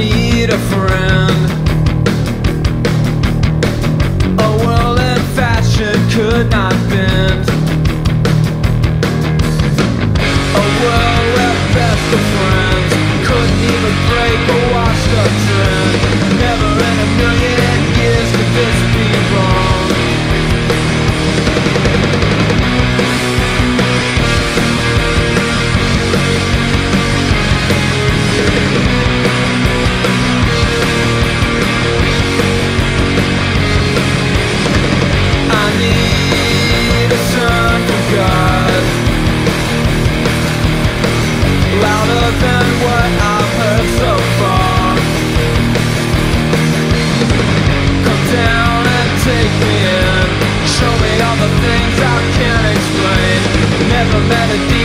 need a friend. A world that fashion could not bend. A world where best of friends never met a